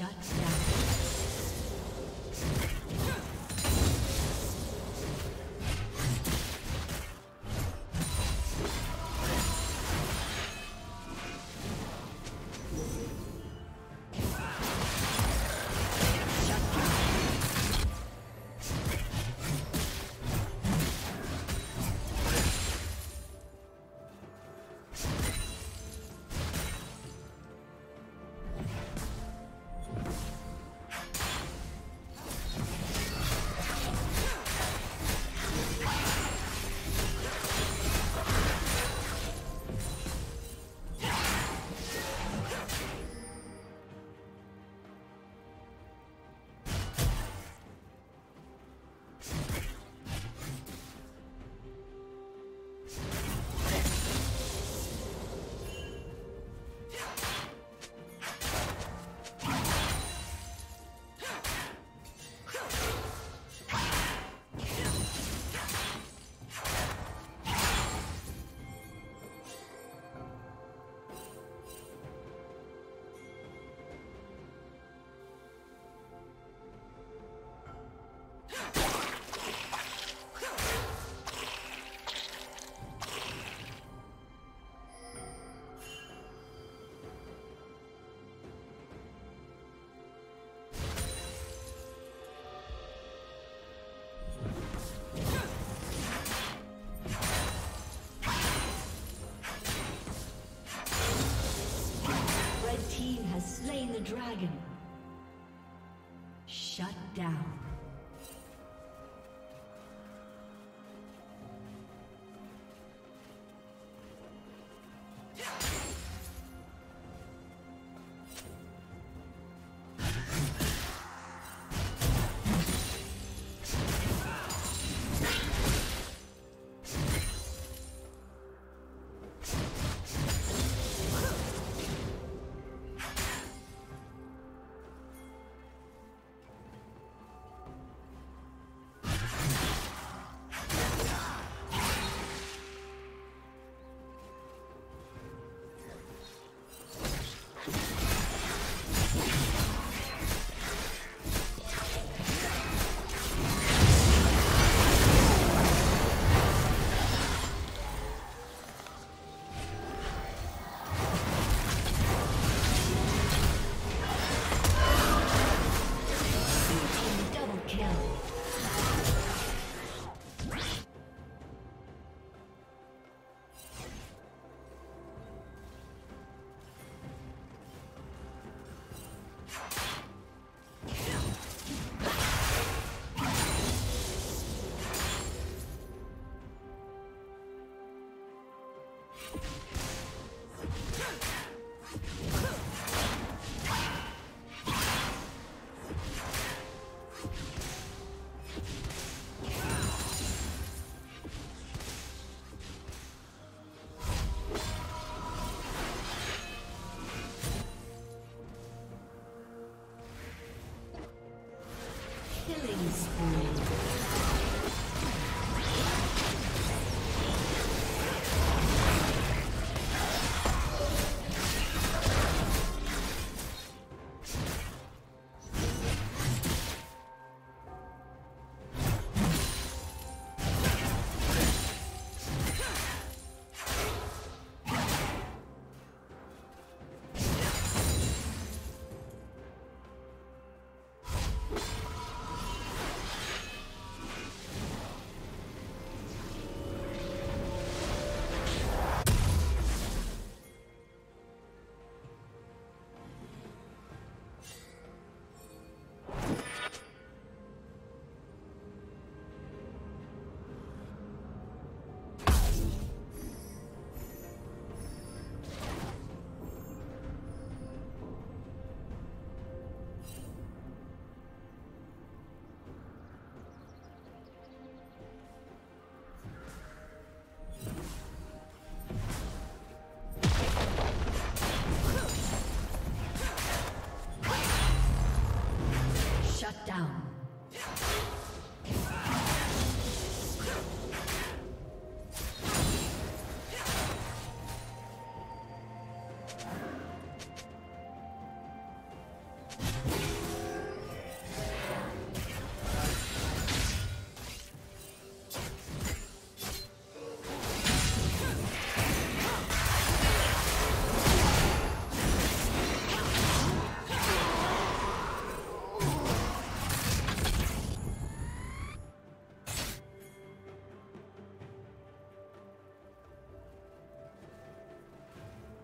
Shut dragon. Shut down. Killing spree.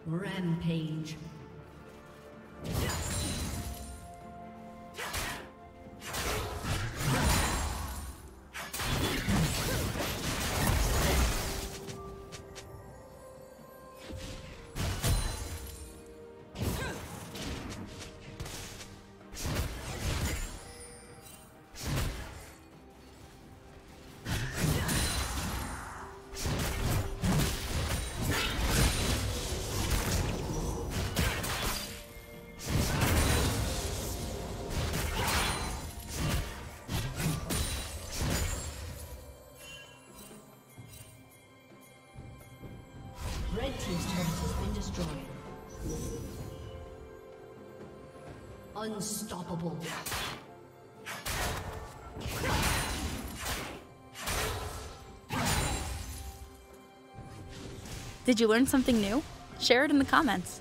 Rampage. Unstoppable. Did you learn something new? Share it in the comments.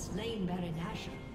slain Baron Nashor.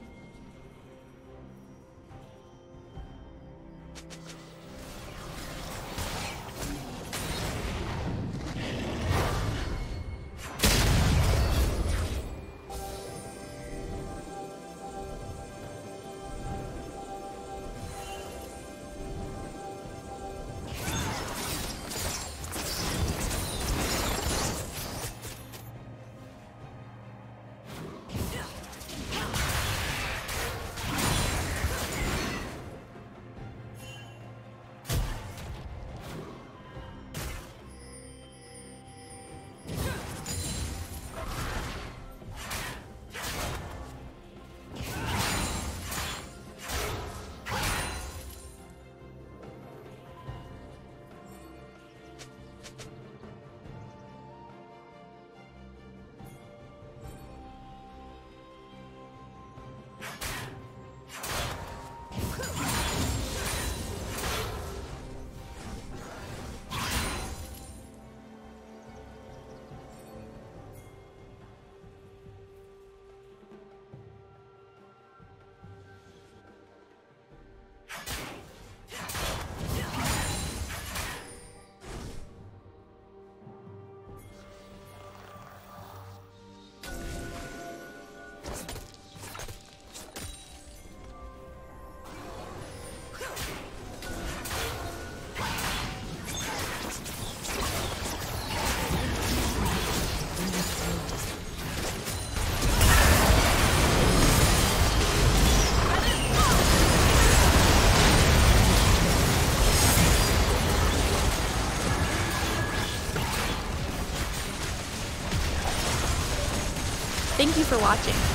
For watching.